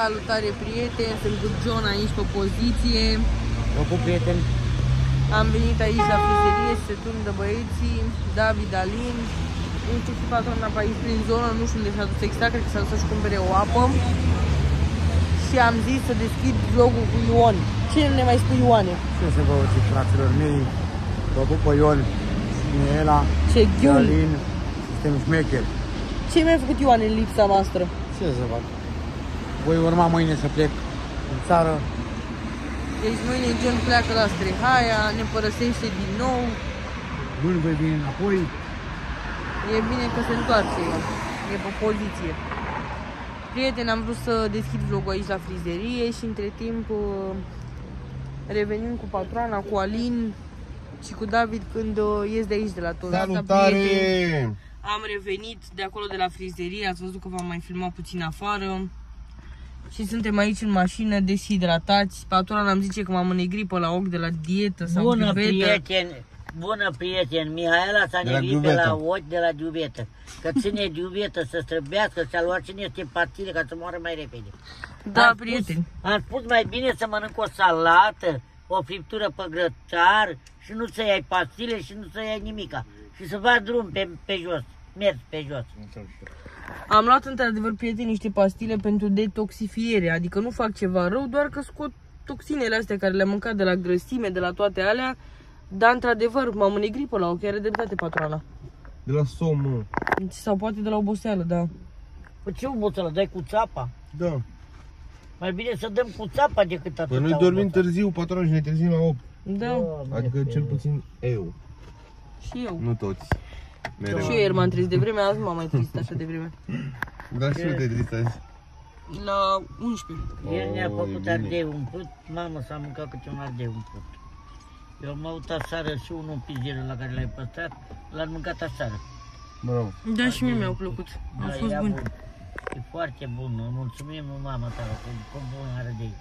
Salutare prieteni, sunt cu John aici pe poziție. Vă pup, prieteni. Am venit aici la frizerie să se tundă băieții, David, Alin. Nu știu și patrona pe aici prin zonă, nu știu unde s-a dus exact, cred că s-a dus să-și cumpere o apă. Și am zis să deschid vlogul cu Ion. Ce ne mai spui Ioane? Ce să vă zic, fraților mei? Vă pup pe Ion, Miela, Ce ghiul! Alin, suntem șmecheri. Ce mi-ai făcut Ioane în lipsa noastră? Ce să fac? Voi urma mâine să plec în țară. Deci mâine John pleacă la Strehaia, ne părăsește din nou. Luni voi vine înapoi. E bine că se întoarce el. E pe poziție. Prieteni, am vrut să deschid vlogul aici la frizerie și între timp uh, revenim cu patroana, cu Alin și cu David când uh, ies de aici de la tot. Salutare! Am revenit de acolo de la frizerie, ați văzut că v-am mai filmat puțin afară. Și suntem aici în mașină, deshidratați. Patroana îmi zice că m-am înnegrit pe la ochi de la dietă sau Bună, diubetă. prieten! Bună, prieten! Mihaela s-a De la negrit pe diubetă. la ochi de la diubetă. Că ține diubetă să străbească, să-a luat cine este pastile ca să moară mai repede. Da, Am prieteni. Spus, am spus mai bine să mănânc o salată, o friptură pe grătar și nu să iei pastile și nu să iei nimica. Și să faci drum pe, pe jos, mers pe jos. Am luat într-adevăr, prieteni, niște pastile pentru detoxifiere, adică nu fac ceva rău, doar că scot toxinele astea care le-am mâncat de la grăsime, de la toate alea, dar într-adevăr m-am înnegrit pe la ochi, are dreptate patroana. De la somn, Sau poate de la oboseală, da. Păi ce oboseală, dai cu țapa? Da. Mai bine să dăm cu țapa decât atâta Păi noi dormim oboseală. târziu, patron, și ne trezim la 8. Da, Doamne, Adică cel ferește. puțin eu, și eu. nu toți. Mereu. Și eu ieri m-am trezit de vreme, azi nu m-am mai trezit așa de vreme. Dar și eu te-ai trezit azi. La 11. Ieri ne-a Oh, făcut e bine. ardei umplut, mamă s-a mâncat câte un ardei umplut. Eu am avut aseară și unul pizdiră la care l-ai păstrat, l-am mâncat aseară. Bravo. Da, și mie mi-au plăcut. Au Da, fost era buni. bun. E foarte bun, mulțumim mama ta, cu, cu bun ardei.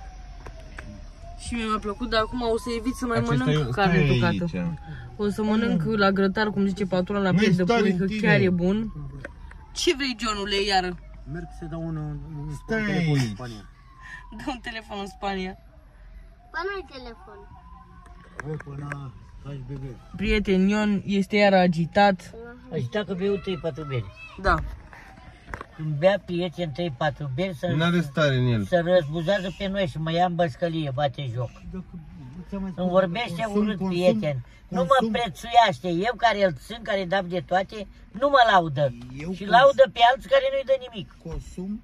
Și mie mi-a plăcut, dar acum o să evit să mai Acesta mănânc e- carne stai tocată. aici. O să mănânc la grătar, cum zice patrona, la Măi, piept de stai pui, în că tine. chiar e bun. Ce vrei, Johnule, iară? Merg să dau un, un, un Stai telefon în aici. Spania. Dă un telefon în Spania. Până ai telefon. O, până HBB. Prieten Ion este iar agitat. Aș dacă beau 3-4 beri. Da. Când bea prieten 3-4 beri, să, N-are stare în el. să răzbuzează pe noi și mă ia în băscălie, bate joc. Îmi vorbește urât, prieten. Nu mă prețuiește. Eu care îl țin, care dau de toate, nu mă laudă. Eu Și cons- laudă pe alții care nu-i dă nimic. Consum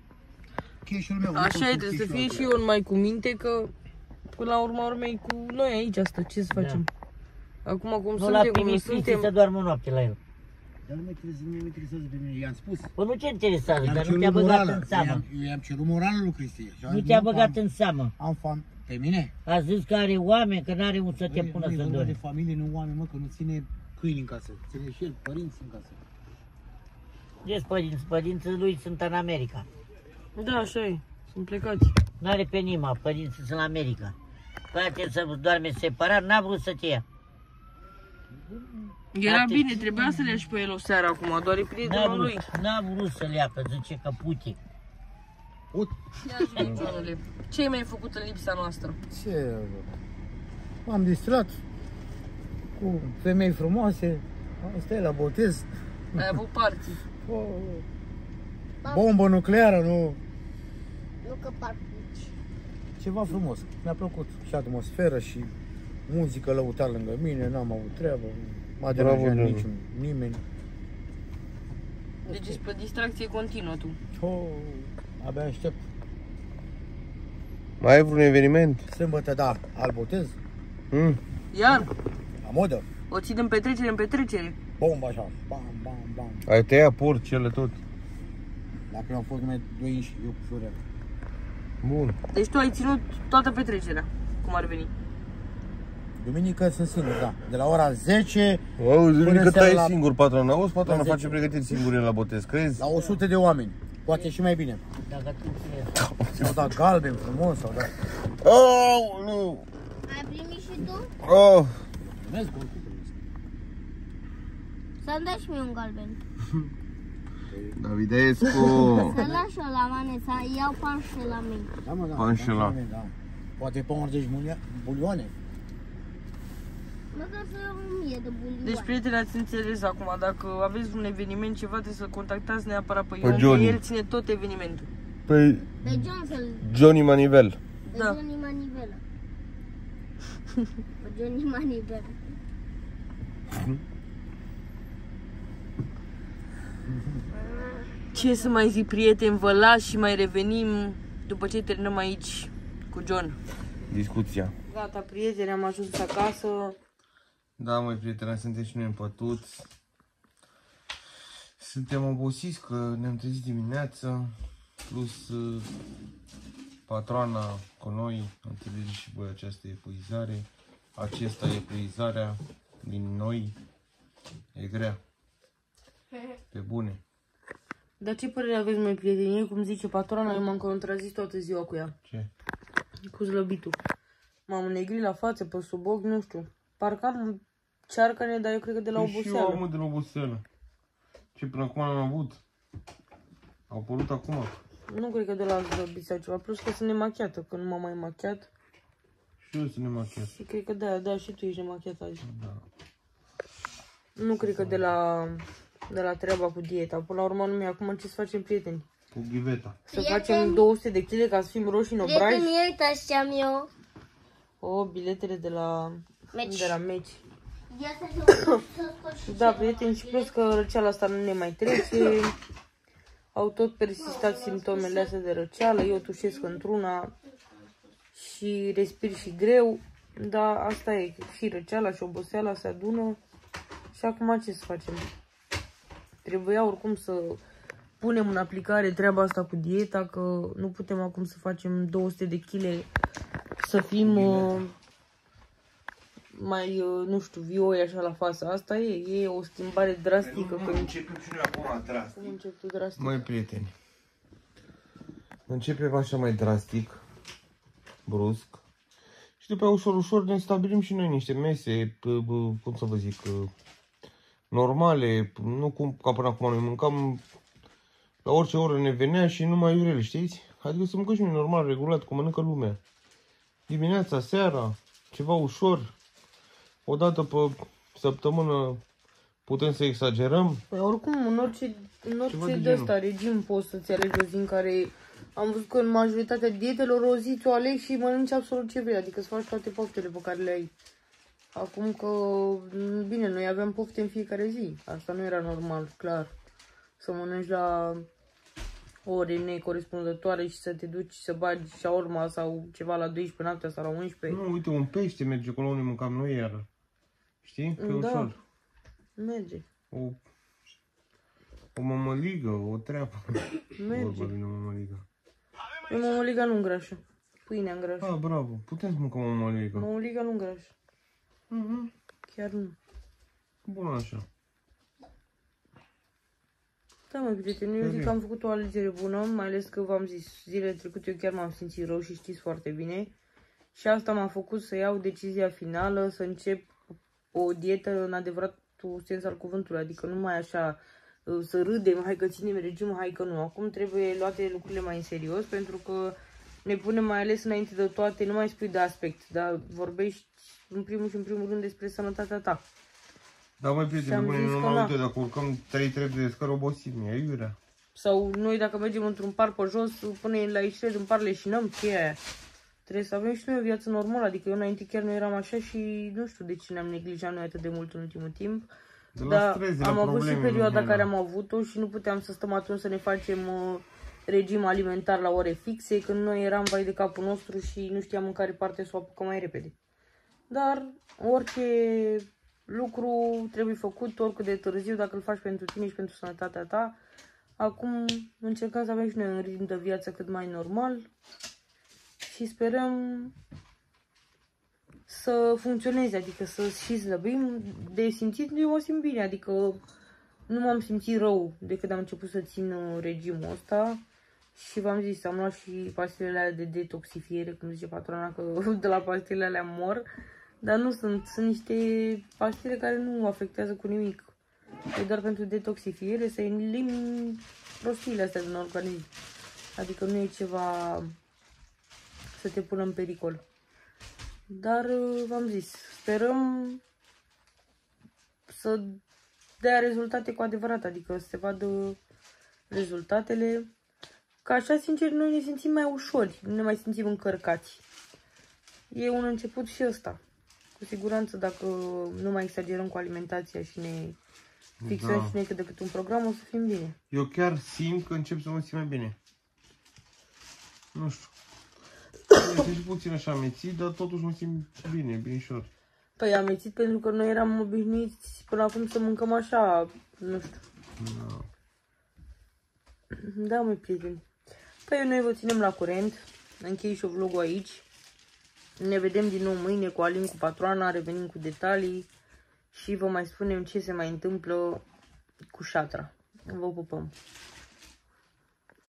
cash-ul meu. nu Așa consum e, trebuie să cash-ul fie altuia. și Ion mai cu minte că până la urma urmei cu noi aici asta, ce să facem? Acum cum Nu la suntem, cum nu pimicriții suntem, să doarmă noapte la el. Dar nu mă interesează, nu mă interesează pe mine, i-am spus. Păi nu te interesează, I-am dar nu cerut te-a băgat morală. în seamă. I-am- Eu i-am cerut moralul lui Cristi. Și am Nu zis, te-a am băgat fan. în seamă. Am fan. Pe mine? A zis că are oameni, că n-are un să te Băi, pună nu e să vorba de dormi. familie, nu oameni, mă, că nu ține câini în casă. Ține și el, părinți în casă. Deci părinți, părinții lui sunt în America. da, așa e, sunt plecați. N-are pe nima, părinții sunt în America. Poate să doarme separat, n-a vrut să te ia. Era Atât. bine, trebuia să le ia și pe el o seară acum, doar e N-a prietenul lui. vrut, n-a vrut să-l ia, că zice că pute. Ut, Ia zi, Johnule, ce ai mai făcut în lipsa noastră? ce... bă? M-am distrat cu femei frumoase. Stai la botez. Ai avut party. O, bombă nucleară, nu... Nu că parpici. Ceva frumos. Mi-a plăcut și atmosferă și muzică lăutar lângă mine, n-am avut treabă. M-a Bravo, deranjat Leonu. niciun, nimeni. Deci ești pe distracție continuă tu. Oh, abia aștept. Mai ai vreun eveniment? Sâmbătă, da, al botez, Hmm? Iar, la modă. o ții din petrecere în petrecere. Bomba așa, bam, bam, bam. Ai tăiat porcele tot. Dacă eu am fost numai 2 inși, eu cu Florea. Bun. Deci tu ai ținut toată petrecerea, cum ar veni. Duminică sunt singur, da. De la ora 10 Auzi, Până că seara tai la- singur, patrona. Auzi, patrona la face 10. pregătiri singure la botez, crezi? la 100 de oameni. Poate și mai bine. Dacă tu înțelegi. S-au dat galben frumos, s-au dat... Oh, nu. Ai primit și tu? Oh. Vezi, oricum primesc. Să-mi dai și mie un galben. Davidescu! Să lași la mane, să iau panșe la mine. Da, mă, da. Panșela. Da, da. Poate pe 80 mulia- bulioane. Măcar să iau o mie de bulioane. Deci, prieteni, ați înțeles acum, dacă aveți un eveniment, ceva, trebuie să contactați neapărat pe, Pe Ion, că Johnny. el ține tot evenimentul. Păi, Pe John să-l... Johnny Manivel. Pe Da. Johnny Manivelă. Pe Johnny Manivelă. Ce să mai zic, prieteni, vă las și mai revenim după ce terminăm aici cu John. Discuția. Gata, prieteni, am ajuns acasă. Da, măi, prietena, suntem și noi împătuți. Suntem obosiți că ne-am trezit dimineața, plus uh, patroana cu noi, înțelegeți și voi această epuizare. Acesta e epuizarea din noi. E grea. Pe bune. Dar ce părere aveți, mai prieteni? Cum zice patrona, eu m-am contrazis toată ziua cu ea. Ce? Cu slăbitul. M-am înnegrit la față, pe sub ochi, nu știu. Parcă am cearcăne, dar eu cred că de la Păi și eu oboseală. am de la oboseală. Ce până acum am avut? Au apărut acum. Nu cred că de la slăbit sau ceva. Plus că sunt nemachiată, că nu m-am mai machiat. Și eu sunt nemachiat. Și cred că da, da, și tu ești nemachiat azi. Da. Nu cred că de la, de la treaba cu dieta. Până la urmă, nu mi acum ce să facem, prieteni. Cu ghiveta. Să facem 200 de kg ca să fim roșii în obraj. Prieteni, uitați ce am eu. O, biletele de la Meci. de la meci. Ia să să scot și Da, prieteni, și plus că răceala asta nu ne mai trece. Au tot persistat simptomele astea de răceală. Eu tușesc într-una și respir și greu. Da, asta e. Și răceala și oboseala se adună. Și acum ce să facem? Trebuia oricum să punem în aplicare treaba asta cu dieta, că nu putem acum să facem 200 de kg să fim uh, mai, uh, nu știu, vioi așa la față. Asta e, e o schimbare drastică. Că Începem și noi acum drastic. cum încep tu drastic? Mai prieteni, începem așa mai drastic, brusc, și după aia ușor, ușor ne stabilim și noi niște mese, p- p- cum să vă zic, uh, normale, nu cum ca până acum noi mâncam la orice oră ne venea și nu mai iurele, știți? Adică să mâncăm și noi normal, regulat, cum mănâncă lumea. Dimineața, seara, ceva ușor, o dată pe săptămână putem să exagerăm, Păi, oricum, în orice, în Ceva orice de de genul. ăsta, regim poți să-ți alegi o zi în care am văzut că în majoritatea dietelor o zi ți-o alegi și mănânci absolut ce vrei, adică să faci toate poftele pe care le ai. Acum că, bine, noi aveam pofte în fiecare zi. Asta nu era normal, clar. Să mănânci la ore necorespunzătoare și să te duci să bagi șaorma sau ceva la 12 noaptea sau la 11. Nu, uite, un pește merge acolo unde mâncam noi iar. Știi? Pe Da. ușor. Merge. O, o mămăligă, o treabă. Merge. Vorba vine o mămăligă. Eu mămăliga nu îngrașă. Pâinea îngrașă. Ah, bravo. Putem să mâncăm o mămăligă. Mămăliga nu îngrașă. Mhm. Chiar nu. Bun așa. Da, mă, prieteni, eu zic că am făcut o alegere bună, mai ales că v-am zis, zilele trecute eu chiar m-am simțit rău și știți foarte bine. Și asta m-a făcut să iau decizia finală, să încep o dietă în adevăratul sens al cuvântului, adică nu mai așa uh, să râdem, hai că ținem regim, hai că nu. Acum trebuie luate lucrurile mai în serios, pentru că ne punem mai ales înainte de toate, nu mai spui de aspect, dar vorbești în primul și în primul rând despre sănătatea ta. Da, mai Și prieteni, am până zis nu că mă na. uite, dacă urcăm 3 trepte de scară obosim, e iurea. Sau noi dacă mergem într-un parc pe jos, până la ieșire din parc leșinăm, ce e aia? Trebuie să avem și noi o viață normală, adică eu înainte chiar nu eram așa și nu știu de ce ne-am neglijat noi atât de mult în ultimul timp. De la Dar stres, de la am avut și probleme, perioada Luciana. care am avut-o și nu puteam să stăm atunci să ne facem uh, regim alimentar la ore fixe, când noi eram vai de capul nostru și nu știam în care parte să o apucăm mai repede. Dar orice lucru trebuie făcut oricât de târziu dacă îl faci pentru tine și pentru sănătatea ta. Acum încercăm să avem și noi un ritm de viață cât mai normal și sperăm să funcționeze, adică să și slăbim. De simțit, eu mă simt bine, adică nu m-am simțit rău de când am început să țin uh, regimul ăsta. Și v-am zis, am luat și pastilele alea de detoxifiere, cum zice patrona, că de la pastilele alea mor. Dar nu sunt, sunt niște pastile care nu afectează cu nimic E doar pentru detoxifiere, să elimini prostiile astea din organism. Adică nu e ceva să te pună în pericol. Dar uh, v-am zis, sperăm să dea rezultate cu adevărat, adică să se vadă rezultatele. Ca așa, sincer, noi ne simțim mai ușori, nu ne mai simțim încărcați. E un început și ăsta. Cu siguranță, dacă nu mai exagerăm cu alimentația și ne fixăm Da. și noi cât de cât un program, o să fim bine. Eu chiar simt că încep să mă simt mai bine. Nu știu. Este și puțin așa amețit, dar totuși mă simt bine, binișor. Păi am mețit pentru că noi eram obișnuiți până acum să mâncăm așa, nu știu. Da. Da, măi, prieteni. Păi noi vă ținem la curent. Închei și vlogul aici. Ne vedem din nou mâine cu Alin, cu patroana, revenim cu detalii și vă mai spunem ce se mai întâmplă cu șatra. Vă pupăm!